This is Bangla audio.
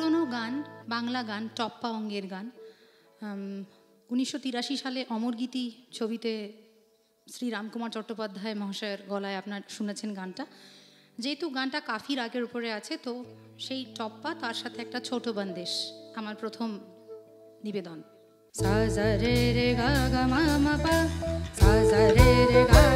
পুরনো গান, বাংলা গান টপ্পা অঙ্গের গান উনিশশো সালে অমরগীতি ছবিতে শ্রী রামকুমার চট্টোপাধ্যায় মহাশয়ের গলায় আপনার শুনেছেন গানটা। যেহেতু গানটা কাফি রাগের উপরে আছে, তো সেই টপ্পা তার সাথে একটা ছোট বন্দেশ, আমার প্রথম নিবেদন। সাজারে রে গা গা মা পা, সাজারে রে গা